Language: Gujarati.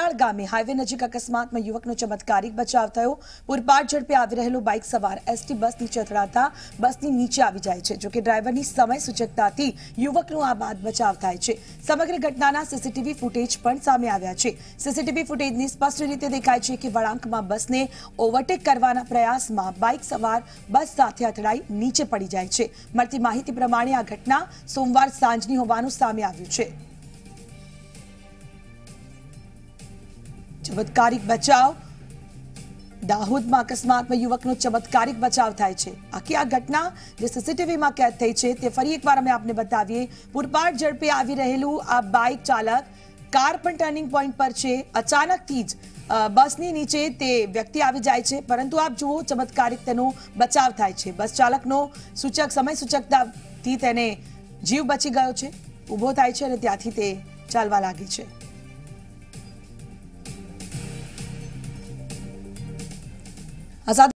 આગળ ગામે હાઈવે નજીક અકસ્માતમાં યુવકનો ઝડપે આવી રહેલો બાઇક સવાર એસટી બસ નીચે અથડાતા બસની નીચે આવી જાય છે સમગ્ર ઘટનાના સીસીટીવી ફૂટેજ પણ સામે આવ્યા છે. સીસીટીવી ફૂટેજની સ્પષ્ટ રીતે દેખાય છે કે વળાંકમાં બસને ઓવરટેક કરવાના પ્રયાસમાં બાઇક સવાર બસ સાથે અથડાઈ નીચે પડી જાય છે. મળતી માહિતી પ્રમાણે આ ઘટના સોમવાર સાંજની હોવાનું સામે આવ્યું છે. ચમત્કારિક બચાવ. દાહોદમાં અકસ્માતમાં યુવકનો ચમત્કારિક બચાવ થાય છે. આખી આ ઘટના જે સીસીટીવીમાં કેદ થઈ છે તે ફરી એકવાર અમે આપને બતાવીએ. પૂરપાટ ઝડપે આવી રહેલું આ બાઇક ચાલક, કાર પણ ટર્નિંગ પોઈન્ટ પર છે. અચાનકથી જ બસની નીચે તે વ્યક્તિ આવી જાય છે. પરંતુ આપ જુઓ ચમત્કારિક તેનો બચાવ થાય છે. બસ ચાલકનો સૂચક સમય સૂચકતાથી તેને જીવ બચી ગયો છે. ઊભો થાય છે અને ત્યાંથી તે ચાલવા લાગે છે. આ સાથે